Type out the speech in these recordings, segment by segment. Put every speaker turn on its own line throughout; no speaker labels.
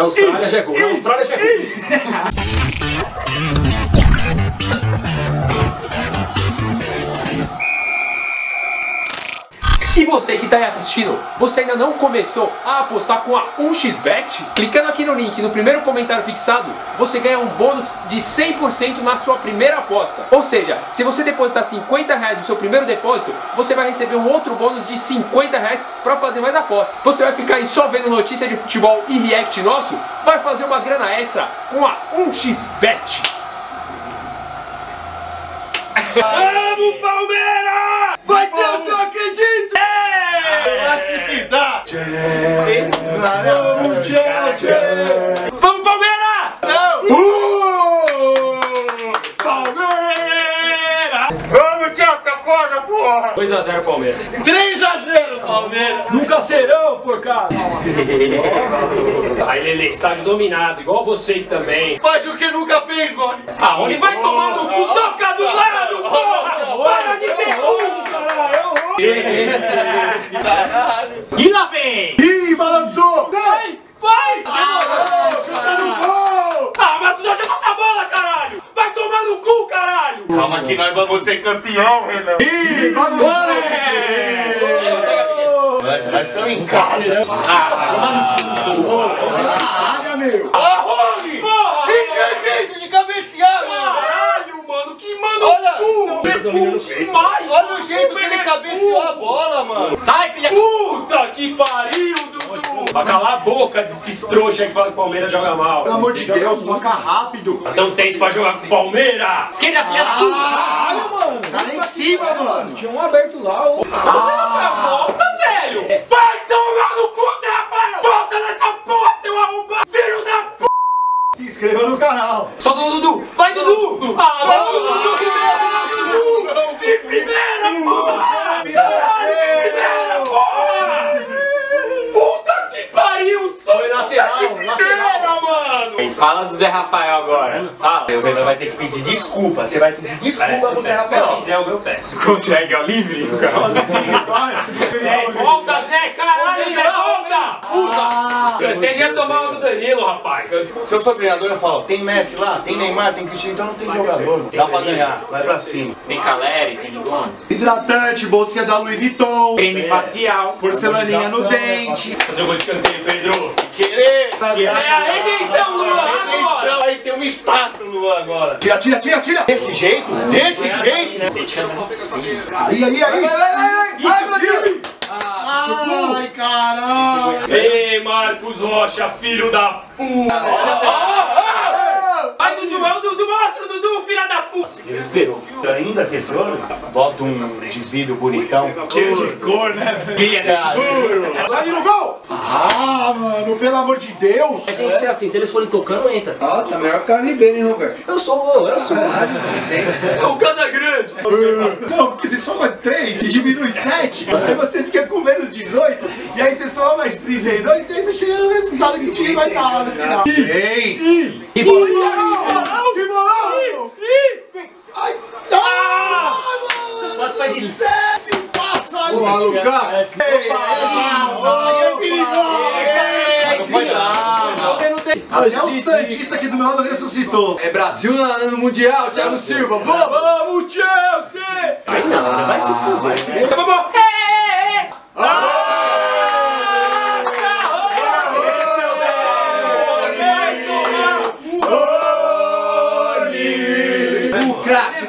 Na Austrália já é gol. Na Austrália já você que está aí assistindo, você ainda não começou a apostar com a 1xBet? Clicando aqui no link no primeiro comentário fixado, você ganha um bônus de 100% na sua primeira aposta. Ou seja, se você depositar 50 reais no seu primeiro depósito, você vai receber um outro bônus de 50 reais para fazer mais apostas. Você vai ficar aí só vendo notícia de futebol e react nosso? Vai fazer uma grana extra com a 1xBet. Vamos, Palmeiras!
Vai ter o seu acredito!
É!
Acho dá!
Vamos, Palmeiras!
Não!
Palmeiras! Porra! 2x0 Palmeiras.
3 a 0 Palmeiras!
Nunca serão, porcada!
Aí, Lele, estádio dominado, igual vocês também.
Faz o que nunca fez, mano!
Aonde vai tomar no cu? Toca do lado, porra! Para de ser burro!
E lá vem!
Ih, balançou!
Vai! Vai!
Chuta no gol!
Ah, mas já jogou essa bola, caralho! Tomar no cu, caralho!
Calma que nós vamos ser campeão, Renan!
Ih, vamos!
Nós, nós estamos em casa!
Na área, meu!
Ó, Rony!
Porra!
E jeito de cabecear, mano!
Caralho, mano, que mano
Olha! Olha o jeito que ele cabeceou a bola, mano! Sai, filha!
Puta que pariu, Vai calar a boca desses trouxa aí que fala que o Palmeiras joga mal.
Pelo amor de Deus, toca rápido!
Então tem isso pra jogar com o Palmeiras! Esquerda, filha da puta!
Olha, mano!
Tá lá em cima, mano!
Tinha um aberto lá, ô.
Ah, volta, velho! Vai tomar no cu, Rafael! Volta nessa porra, seu arrombado! Filho da p...
Se inscreva no canal!
Solta o Dudu! Vai, Dudu! Ah, não, Dudu! Dudu! De primeira, porra! Caralho, de primeira, porra! Puta que pariu! Foi
lateral,
de primeira, mano!
Fala do Zé Rafael agora. Fala. O Renan vai ter que pedir desculpa. Você vai pedir desculpa pro Zé
Se
Rafael.
quiser, o meu peço.
Consegue, ó, livre?
Sozinho, vai!
Zé, volta, Zé! Caralho, Zé, volta! Puta! Eu até já do Danilo, rapaz.
Se eu sou treinador, eu falo, tem Messi lá, tem Neymar, tem Cristiano, então não tem jogador. Dá pra ganhar, vai pra cima.
Tem Caleri, tem Gomes.
Hidratante, bolsinha da Louis Vuitton,
Creme facial.
porcelaninha no dente.
Fazer um gol de escanteio, Pedro.
Querer!
É a redenção, Luan, agora!
Atenção, aí tem uma estátua, Luan, agora.
Tira, tira, tira, tira!
Desse jeito? Desse jeito?
Aí, aí, aí!
Vai, vai, vai! Ai, meu Deus!
Ai, caralho!
Ei, Marcos Rocha, filho da puta! Vai, Dudu, é o Dudu, mostra o Dudu, filha da puta! Desesperou.
Ainda tesouro? Bota um de vidro bonitão. Cheio de cor, né?
Vai no gol! Ah, mano, pelo amor de Deus!
Tem que ser assim, se eles forem tocando, entra.
Ó, tá melhor que o Ribeiro, hein, Roberto?
Eu sou, eu sou.
É o Casagrande!
Não, porque você soma 3 e diminui 7, aí você fica com menos 18, e aí você soma mais 32, e aí você chega no resultado que o time vai estar lá no final. Ei!
Que bola.
Que bolão! Que bolão! Ai, ah! Mas faz isso! Se passa ali!
Alucar!
Ei, Aí é perigoso! Até o Santista aqui do meu lado ressuscitou.
É Brasil na- no Mundial, Thiago Silva, vamos!
Vamos, Chelsea! Aí não, vai se fuder.
Vamos! Ei,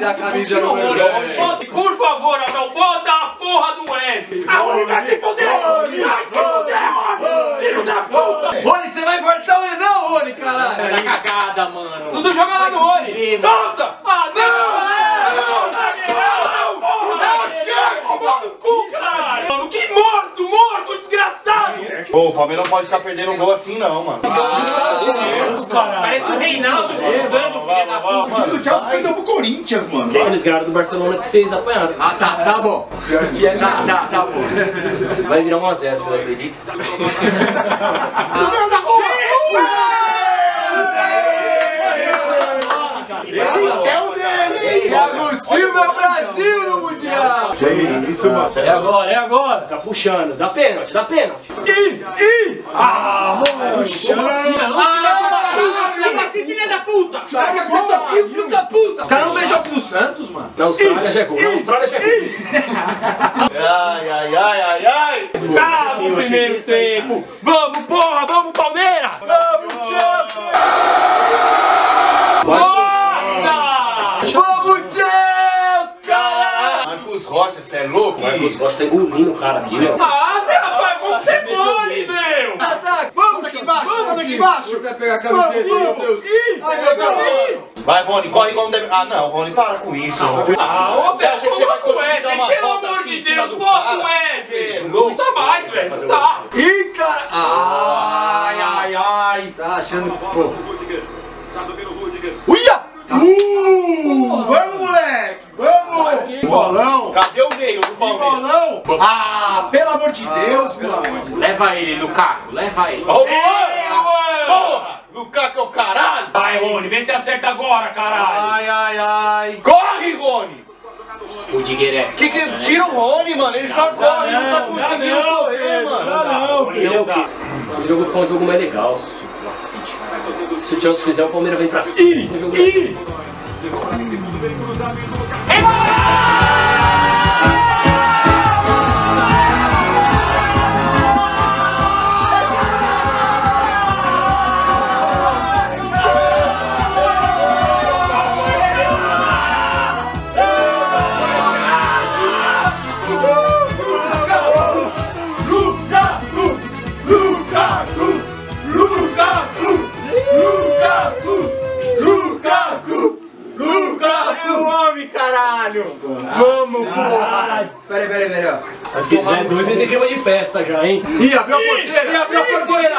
da camisa 10.
Bota- Por favor, Abel, bota a porra do Wesley! Aonde vai te foder? Vai te foder, Rony! Filho da puta!
Rony, você vai cortar o não, Rony, caralho!
Tá cagada, mano.
Dudu joga lá no Rony!
Solta!
Ah, não! Não! Não! Não! no que morto! Morto, desgraçado!
Pô, o Palmeiras não pode ficar perdendo um gol assim não, mano.
Parece o Reinaldo cruzando, filha da puta!
O time do Chelsea perdeu pro Corinthians, mano.
Eles ganharam do Barcelona que vocês apanharam.
Ah, tá, tá bom.
Pior que é,
Tá, tá, tá bom.
Vai virar 1x0, vocês acreditam?
Do meu da gol! Ele quer o!
Thiago Silva, Brasil no Mundial!
Que isso, mano.
É agora, é agora. Tá puxando. Dá pênalti, dá pênalti. Ih, ih!
Ah, mano, no chão.
Fica assim, filha da puta!
Pega puta aqui, filho da puta. O cara não beijou pro Santos, mano.
Na Austrália já é gol. Na Austrália já é gol.
Ai, ai, ai, ai, ai.
Acaba o primeiro tempo. Vamos, porra, vamos, Palmeiras.
Vamos, Chelsea!
Marcos Rocha
tá engolindo o cara aqui, meu. Ah, Zé Rafael, como você mole, meu!
Ataque.
Vamos aqui embaixo, vamos aqui embaixo.
Vai pegar a camiseta, meu Deus. Ai, meu Deus.
Vai, Rony, corre igual um deve... Ah, não, Rony, para com isso.
Ah, ô,
Você acha que você vai
o
conseguir dar uma
pelo
volta
amor
assim
de Deus, bota o Wesley!
É
Não tá mais, velho, tá.
Ih, cara.
Ai,
Ai,
ai, ai.
Tá achando, pô.
Uia! Uh, vamos, moleque. Vamos. Bolão.
Cadê o meio do Palmeiras?
bolão. Ah, pelo amor de Deus, pelo amor de Deus.
Leva ele, Lukaku, leva ele.
Ei,
Luan! Porra! Lukaku é o caralho!
Vai, Rony, vê se acerta agora, caralho.
Ai, ai, ai.
Corre, Rony!
O Digueré.
Que que... Tira o Rony, mano, ele só corre, não tá conseguindo correr, mano.
não, Rony, não dá. O jogo ficou um jogo mais legal. Se o Chelsea fizer, o Palmeiras vem pra cima. O jogo-
Peraí, peraí, peraí, ó.
Se fizer dois, você tem clima de festa já, hein?
Ih, abriu a porteira.
abriu a porteira!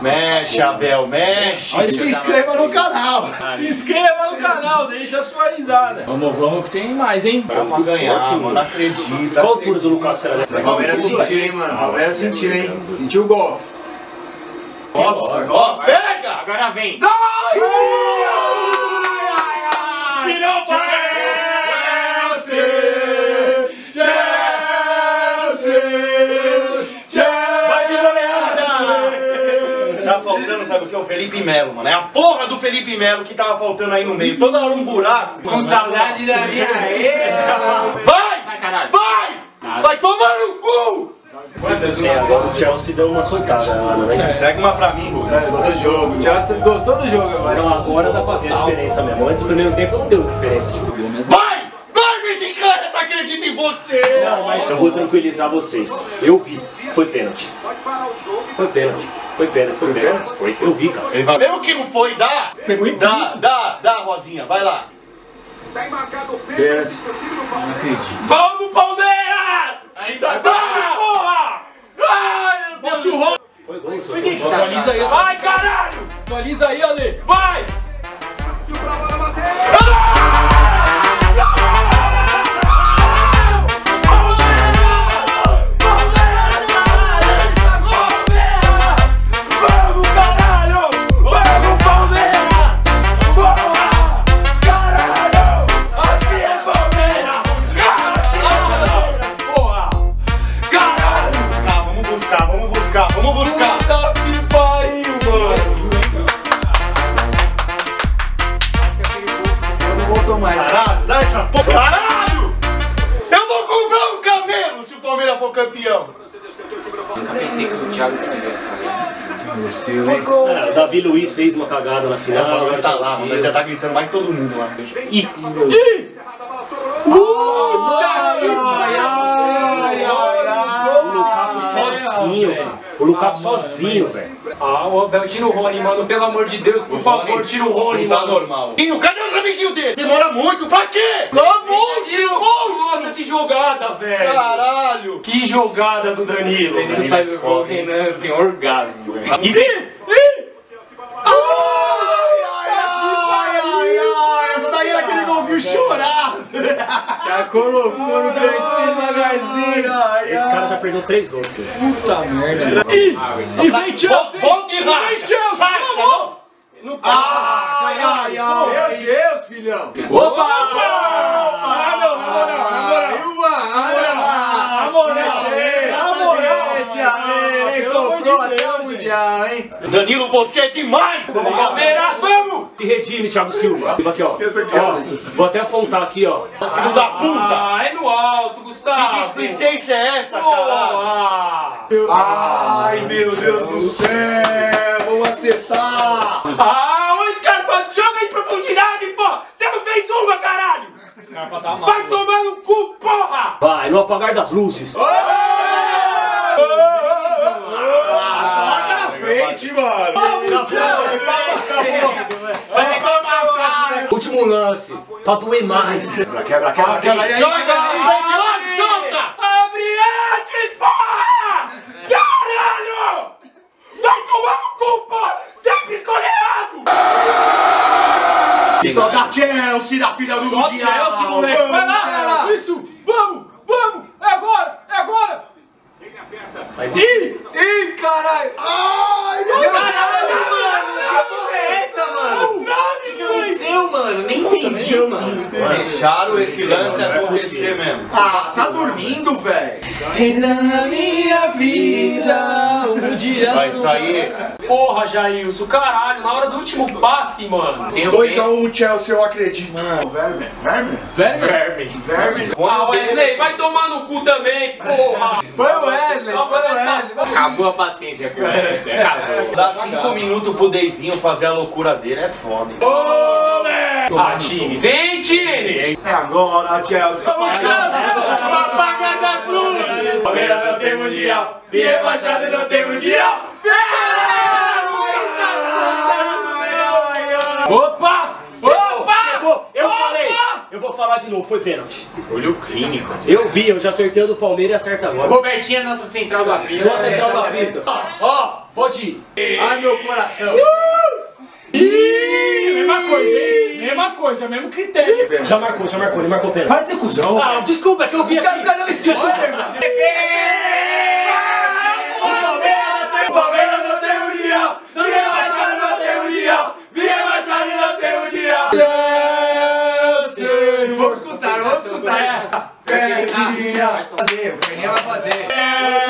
Mexe, Abel, mexe.
Se inscreva no canal.
Se inscreva no canal, deixa a sua risada. Vamos, vamos que tem mais, hein?
Vamos ganhar, mano, não acredita.
Qual a altura do Lukaku será dessa?
O Palmeiras sentiu, hein, mano. O Palmeiras sentiu, hein. Sentiu o gol.
Nossa, nossa. Pega!
Agora vem.
Virou Vai de goleada!
Tá faltando, sabe o que? O Felipe Melo, mano. É a porra do Felipe Melo que tava faltando aí no meio. Toda hora um buraco.
Com saudade da minha
Vai!
Vai, caralho.
Vai! Vai tomar no cu!
É, agora o Chelsea deu uma soltada lá, né?
Pega uma pra mim, Lucas.
Todo jogo. O Chelsea gostou do jogo agora.
Agora, agora dá pra ver a diferença mesmo. Antes do primeiro tempo não deu diferença de futebol mesmo.
Vai! Vai, mexicana! Tá acredita em você!
Não, mas eu vou tranquilizar vocês. Eu vi. Foi pênalti. Foi pênalti. Foi pênalti. Foi pênalti. Foi. Eu vi, cara.
Ele vai... Mesmo que não foi, dá! Dá, dá, dá, Rosinha, vai lá.
Pênalti.
Vamos, Palmeiras!
Ainda dá!
Porra!
Ai, meu Deus do céu!
Foi gol, gol. Atualiza aí. Vai, caralho!
Atualiza aí, Ale.
Vai! Vamos,
Mais.
Caralho, dá essa porra! Caralho! Eu vou comprar um camelo se o Palmeiras for campeão!
Nunca pensei que o Thiago Silva.
É, o Davi Luiz fez uma cagada na
O
final.
Palmeiras tá lá, mano, mas já tá gritando mais que todo mundo lá.
Ih! O Lukaku sozinho, velho. O Lukaku sozinho, velho. Ah, o Abel, tira o Rony, mano. Pelo amor de Deus, por favor, tira o Rony,
Não tá
mano.
normal. Ih, cadê os amiguinhos dele? Demora muito, pra quê?
Danilo, Nossa, que jogada, velho.
Caralho!
Que jogada do Danilo. velho.
faz o gol, Renan tem orgasmo, velho.
Ai, ai, ai. Essa daí golzinho chorado.
Já colocou no cantinho devagarzinho.
Esse cara já perdeu três gols. velho.
Puta merda.
E vem Chelsea!
Volta e
Vem! Chelsea!
Não! Não
Ai, ai, ai.
Meu Deus, filhão.
Opa!
Ah, não, não, não.
Aí, mano.
Na moral, na moral.
Mundial, hein?
Danilo, você é demais!
Palmeiras, vamos!
Se redime, Thiago Silva. Aqui, ó. Ó, Vou até apontar aqui, ó.
Filho da puta!
Ah, é no alto, Gustavo.
Que displicência é essa, caralho?
Ah,
Ai, meu Deus do céu! Vamos acertar!
ah ô Scarpa, joga em profundidade, pô! Você não fez uma, caralho!
Scarpa tá mal.
Vai tomar no cu, porra!
Vai, no apagar das luzes.
Coloca na frente, mano!
Último lance. Pra doer mais.
Quebra, quebra, quebra, quebra! aí,
Joga! Frente lá, solta!
Abre antes, porra! Caralho! Vai tomar no cu, porra! Sempre escolhe errado!
E só da Chelsea, da final do
Só
Mundial!
Chelsea, moleque. Vai lá. Isso. Vamos, vamos. É agora, é agora.
Ih, ih, caralho!
Ai, meu
Caralho, mano! Que porra é essa, mano? O que aconteceu, mano? Nem entendi, mano.
Deixaram esse lance acontecer mesmo.
Ah, tá dormindo, velho!
Na minha vida um dia.
Vai sair.
Porra, Jailson, caralho, na hora do último passe, mano. Tem
2x1 Chelsea, eu acredito. Mano, Verme, Verme,
Verme.
Verme.
Ah, Wesley, vai tomar no cu também, porra!
Foi o Wesley, foi o Wesley.
Acabou a paciência, cara. Acabou.
Dá cinco minutos pro Davinho fazer a loucura dele, é foda. hein?
Ah, time, vem, time!
É agora, Chelsea.
Apaga das luzes!
Palmeiras não tem mundial, e rebaixado não tem mundial.
Opa!
Pegou. Eu falei. Eu vou falar de novo. Foi pênalti.
Olho clínico.
Eu vi, eu já acertei o do Palmeiras e acerta agora.
Robertinho é nossa central do apito.
Sou a central da vida. Ó, pode ir.
Ai, meu coração!
Mesma coisa, hein? Mesma coisa, mesmo critério.
Já marcou, já marcou. Ele marcou pênalti.
Para de ser cuzão!
Ah, desculpa, é que eu vi aqui.
cadê o spoiler, mano?
O Palmeiras não tem mundial, e rebaixado não tem mundial, e rebaixado não tem mundial.
Vamos escutar! Perninha! Vai fazer, o Perninha vai fazer!
O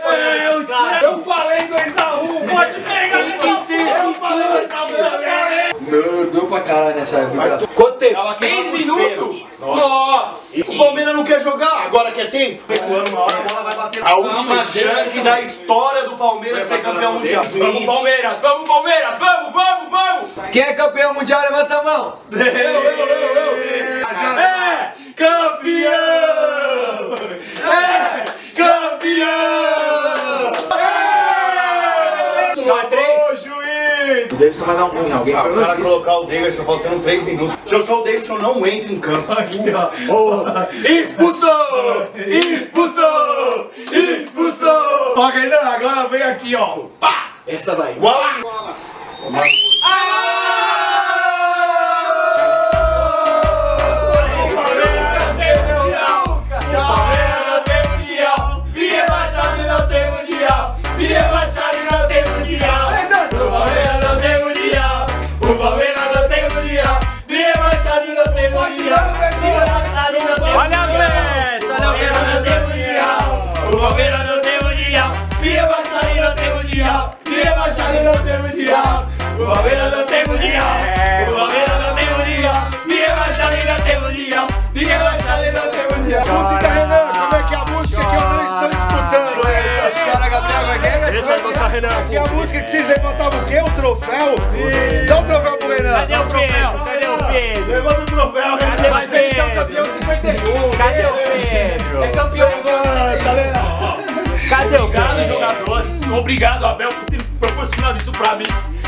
ganhar esses caras.
Eu falei 2x1, pode pegar
Tem que ser gigante!
Meu, deu pra caralho nessa vibração.
Quanto tempo?
3 minutos? Nossa!
O Palmeiras não quer jogar, agora quer tempo.
Recuando uma hora, a bola vai bater.
A última chance da história do Palmeiras ser campeão mundial.
Vamos, Palmeiras! Vamos, Palmeiras! Vamos, vamos, vamos!
Quem é campeão mundial? Levanta a mão!
É campeão! É campeão!
Não é três?
Ô, juiz!
O Davidson vai dar um ruim em alguém,
Ah,
isso.
colocar o Davidson faltando 3 minutos. Se eu sou o Davidson, eu não entro em campo.
Expulsou! Expulsou! Expulsou!
Ó, Renan, agora vem aqui, ó. Pá!
Essa vai.
Uau!
Olha
O troféu? Dá um troféu pro Renan.
Cadê o Pedro? Cadê o Pedro?
Levanta o troféu, Renan.
Mas eles são campeão de 51.
Cadê o Pedro?
É campeão de
Ah, tá legal.
Cadê o
Obrigado, jogadores. Obrigado, Abel, por ter proporcionado isso pra mim.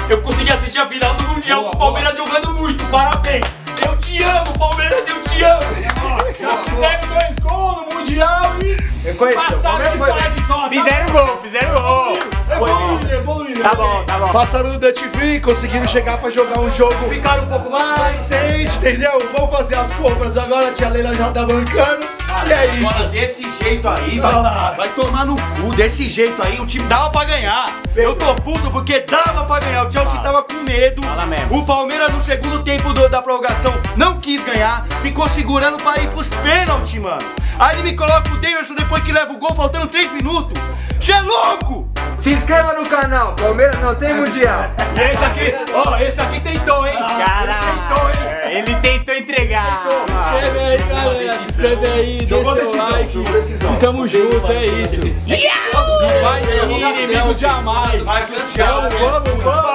Eu consegui assistir a final do Mundial com o Palmeiras jogando muito. Parabéns. Eu te amo, Palmeiras, eu te amo.
Fizeram dois gols no Mundial e passaram
é
de fase só. tá?
Fizeram gol, fizeram gol.
Evoluindo, evoluindo.
Tá bom, tá bom.
Passaram no Dutch Free, conseguiram chegar pra jogar um jogo
Ficaram um pouco mais.
decente, entendeu? Vamos fazer as compras agora, a tia Leila já tá bancando. E é isso.
Agora, desse jeito aí, vai, vai tomar no cu. Desse jeito aí, o time dava pra ganhar. Eu tô puto porque dava pra ganhar. O Chelsea tava com medo. O Palmeiras no segundo tempo do- da prorrogação não quis ganhar. Ficou segurando pra ir pros pênaltis, mano. Aí ele me coloca o Davidson depois que leva o gol, faltando 3 minutos. Cê é louco!
Se inscreva no canal. Palmeiras não tem mundial.
E esse aqui, ó, esse aqui tentou, hein?
Caralho, ele tentou entregar.
Se inscreve aí, galera. Se inscreve aí, deixa
Jogou
seu
decisão,
like.
jogou decisão.
E tamo junto, é isso. Não vai ser inimigos jamais.
Vai,
Vamos, vamos, vamos.